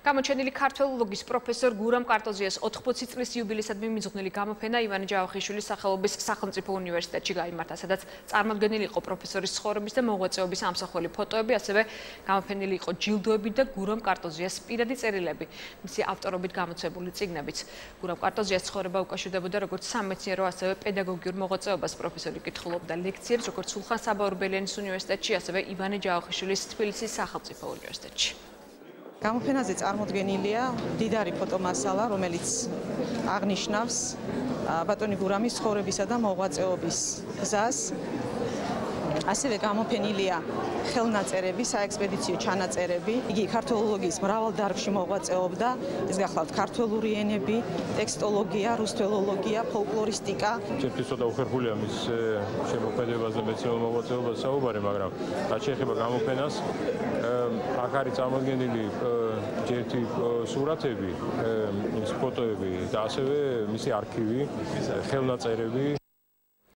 გამოჩენილი ქართველოლოგის პროფესორ გურამ კარტოზიას 80 წლის იუბილეისადმი მიძღვნილი გამოფენა ივანე ჯავახიშვილის სახელობის სახელმწიფო უნივერსიტეტში გამართა, სადაც წარმოდგენილი იყო პროფესორის ცხოვრების და მოღვაწეობის ამსახველი ფოტოები, ასევე გამოფენილი იყო ჯილდოები და გურამ კარტოზიას პირადი წერილები, მისი ავტორობით გამოცემული წიგნებიც. გურამ კარტოზიას ცხოვრება უკავშირდებოდა როგორც სამეცნიერო, ასევე პედაგოგიურ მოღვაწეობას. პროფესორი კითხულობდა ლექციებს როგორც სულხან საბაურბელიანის უნივერსიტეტში, ასევე ივანე ჯავახიშვილის თბილისის სახელმწიფო უნივერსიტეტში. გამოფენაზე წარმოდგენილია დიდარი ფოტომასალა, რომელიც აღნიშნავს ბატონი გურამის ცხოვრებისა და მოღვაწეობის გზას. ასევე გამოფენილია ხელნაწერები, საექსპედიციო ჩანაწერები. იგი ქართოლოგიის მრავალ დარგში მოღვაწეობდა. ეს გახლავთ ქართოლური ენები, ტექსტოლოგია, რუსთველოლოგია, ფოლკლორისტიკა. ჩემთვის ცოტა უხერხულია მის შემოქმედებაზე მეცნიერულ მოღვაწეობას საუბარი, მაგრამ რაც შეეხება გამოფენას, აქ არის წარმოდგენილი ერთი სურათები, ის ფოტოები და ასევე მისი არქივი, ხელნაწერები